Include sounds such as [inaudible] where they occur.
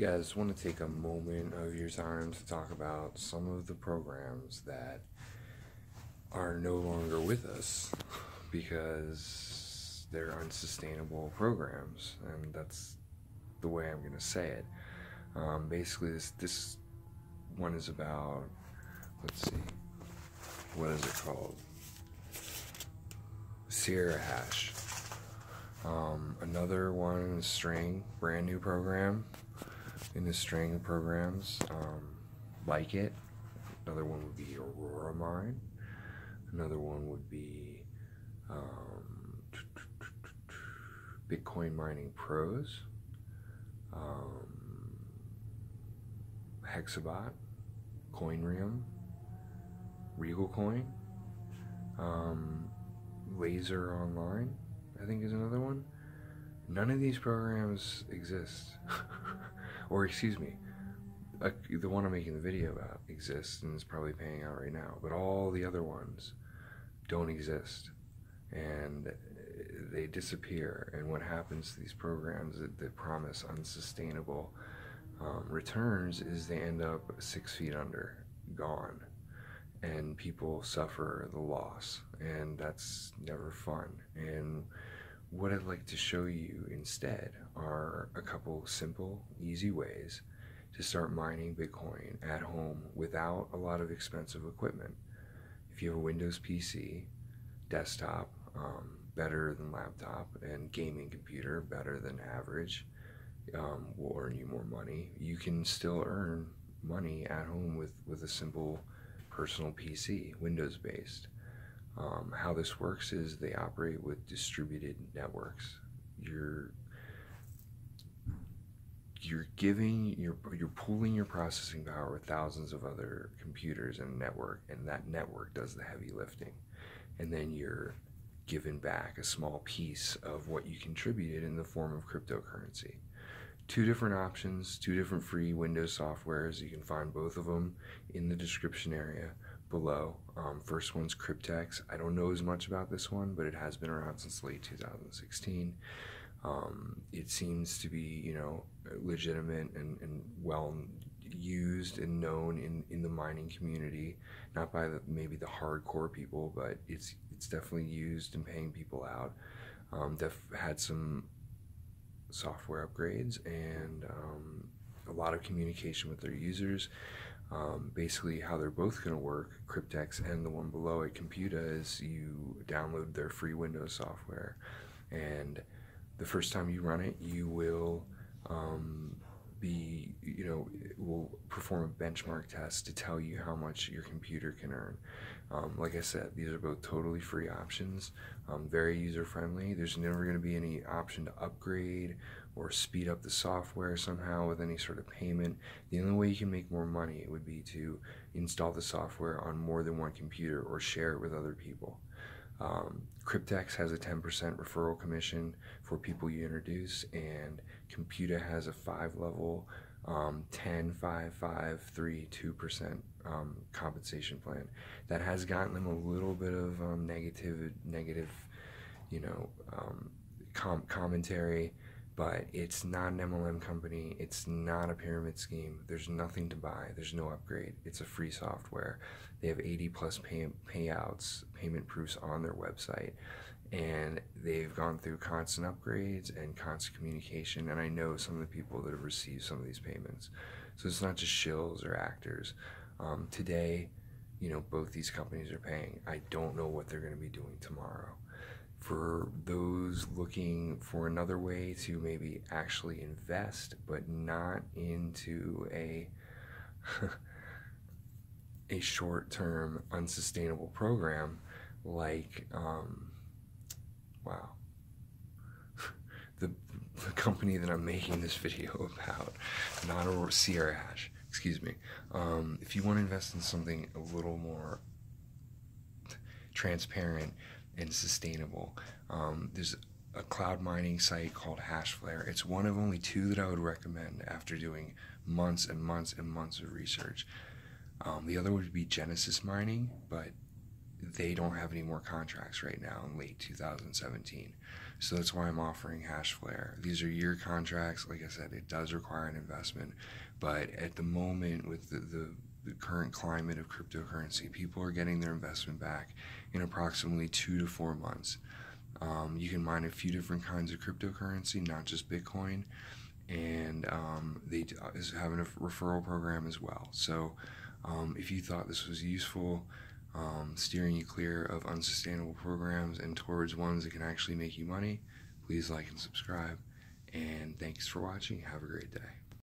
guys want to take a moment of your time to talk about some of the programs that are no longer with us because they're unsustainable programs, and that's the way I'm going to say it. Um, basically, this this one is about. Let's see, what is it called? Sierra Hash. Um, another one String, brand new program in the string of programs um, like it. Another one would be Aurora Mine. Another one would be um, Bitcoin Mining Pros, um, Hexabot, Coinreum, Regal Coin, um, Laser Online, I think is another one. None of these programs exist. [laughs] or excuse me, the one I'm making the video about exists and is probably paying out right now, but all the other ones don't exist and they disappear. And what happens to these programs that, that promise unsustainable um, returns is they end up six feet under, gone, and people suffer the loss, and that's never fun. And what I'd like to show you instead are a couple simple, easy ways to start mining Bitcoin at home without a lot of expensive equipment. If you have a Windows PC, desktop, um, better than laptop, and gaming computer, better than average, um, will earn you more money. You can still earn money at home with, with a simple personal PC, Windows based. Um, how this works is they operate with distributed networks. You're you're giving you're you're pooling your processing power with thousands of other computers and network, and that network does the heavy lifting, and then you're given back a small piece of what you contributed in the form of cryptocurrency. Two different options, two different free Windows softwares. You can find both of them in the description area below. Um, first one's Cryptex. I don't know as much about this one, but it has been around since late 2016. Um, it seems to be, you know, legitimate and, and well used and known in, in the mining community, not by the, maybe the hardcore people, but it's it's definitely used and paying people out. Um, they've had some software upgrades and um, a lot of communication with their users. Um, basically, how they're both going to work, Cryptex and the one below it, Computta, is you download their free Windows software, and the first time you run it, you will um, be, you know, will perform a benchmark test to tell you how much your computer can earn. Um, like I said, these are both totally free options, um, very user friendly. There's never going to be any option to upgrade or speed up the software somehow with any sort of payment. The only way you can make more money would be to install the software on more than one computer or share it with other people. Um, Cryptex has a 10% referral commission for people you introduce, and Computta has a five level um, 10, 5, 5, 3, 2% um, compensation plan. That has gotten them a little bit of um, negative, negative, you know, um, com- commentary but it's not an MLM company. It's not a pyramid scheme. There's nothing to buy. There's no upgrade. It's a free software. They have 80 plus pay, payouts, payment proofs on their website, and they've gone through constant upgrades and constant communication. And I know some of the people that have received some of these payments. So it's not just shills or actors. Um, today, you know, both these companies are paying. I don't know what they're going to be doing tomorrow for those looking for another way to maybe actually invest, but not into a [laughs] a short-term unsustainable program like um, wow [laughs] the, the company that I'm making this video [laughs] about, not a Sierra Hash, excuse me. Um, if you want to invest in something a little more transparent, and sustainable. Um, there's a cloud mining site called Hashflare. It's one of only two that I would recommend after doing months and months and months of research. Um, the other would be Genesis Mining, but they don't have any more contracts right now in late 2017. So that's why I'm offering Hashflare. These are year contracts. Like I said, it does require an investment, but at the moment, with the, the, the current climate of cryptocurrency, people are getting their investment back in approximately two to four months. Um, you can mine a few different kinds of cryptocurrency, not just Bitcoin, and um, they is having a referral program as well. So, um, if you thought this was useful, um, steering you clear of unsustainable programs and towards ones that can actually make you money, please like and subscribe. And thanks for watching. Have a great day.